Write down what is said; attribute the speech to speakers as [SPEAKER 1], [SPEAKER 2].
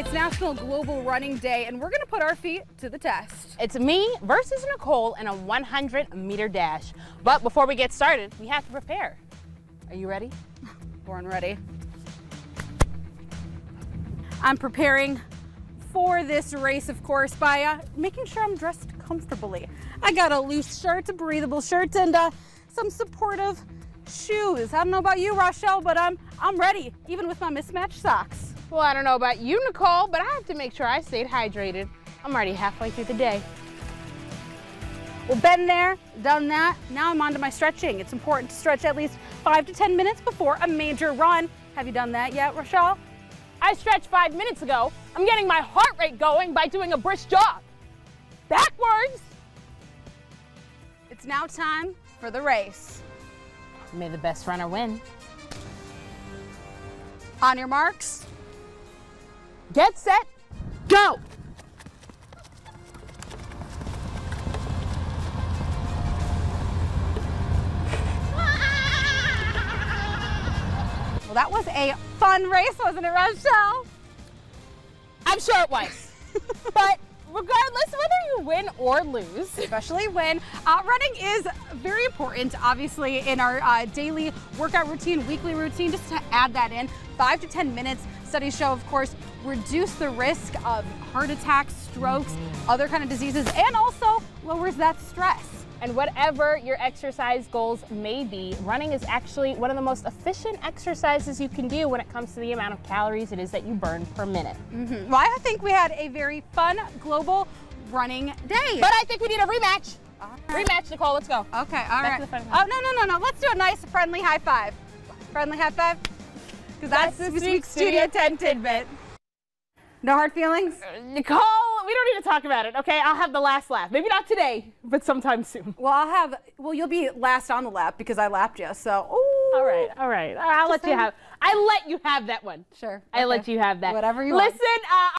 [SPEAKER 1] It's National Global Running Day, and we're going to put our feet to the test.
[SPEAKER 2] It's me versus Nicole in a 100 meter dash. But before we get started, we have to prepare. Are you ready?
[SPEAKER 1] Born ready. I'm preparing for this race, of course, by uh, making sure I'm dressed comfortably. I got a loose shirt, a breathable shirt, and uh, some supportive shoes. I don't know about you, Rachelle, but I'm I'm ready, even with my mismatched socks.
[SPEAKER 2] Well, I don't know about you, Nicole, but I have to make sure I stayed hydrated. I'm already halfway through the day.
[SPEAKER 1] Well, been there, done that. Now I'm on to my stretching. It's important to stretch at least five to 10 minutes before a major run. Have you done that yet, Rachelle?
[SPEAKER 2] I stretched five minutes ago. I'm getting my heart rate going by doing a brisk jog. Backwards.
[SPEAKER 1] It's now time for the race.
[SPEAKER 2] May the best runner win.
[SPEAKER 1] On your marks,
[SPEAKER 2] Get set, go!
[SPEAKER 1] well, that was a fun race, wasn't it, Rachelle?
[SPEAKER 2] I'm sure it was. but regardless whether you win or lose,
[SPEAKER 1] especially when uh, running is very important, obviously, in our uh, daily workout routine, weekly routine, just to add that in. Five to 10 minutes. Studies show, of course, reduce the risk of heart attacks, strokes, other kind of diseases, and also lowers that stress.
[SPEAKER 2] And whatever your exercise goals may be, running is actually one of the most efficient exercises you can do when it comes to the amount of calories it is that you burn per minute.
[SPEAKER 1] Mm -hmm. Well, I think we had a very fun global running day.
[SPEAKER 2] But I think we need a rematch. Right. Rematch, Nicole, let's go.
[SPEAKER 1] Okay, all Back right. Oh, no, no, no, no. Let's do a nice friendly high five. Friendly high five. Because that's, that's this week's Studio 10 tidbit. No hard feelings?
[SPEAKER 2] Uh, Nicole, we don't need to talk about it, okay? I'll have the last laugh. Maybe not today, but sometime soon.
[SPEAKER 1] Well, I'll have, well, you'll be last on the lap because I lapped you, so, ooh.
[SPEAKER 2] All right, all right. I'll let you have, I let you have that one.
[SPEAKER 1] Sure.
[SPEAKER 2] I okay. let you have that.
[SPEAKER 1] Whatever you
[SPEAKER 2] Listen,
[SPEAKER 1] want.
[SPEAKER 2] Uh,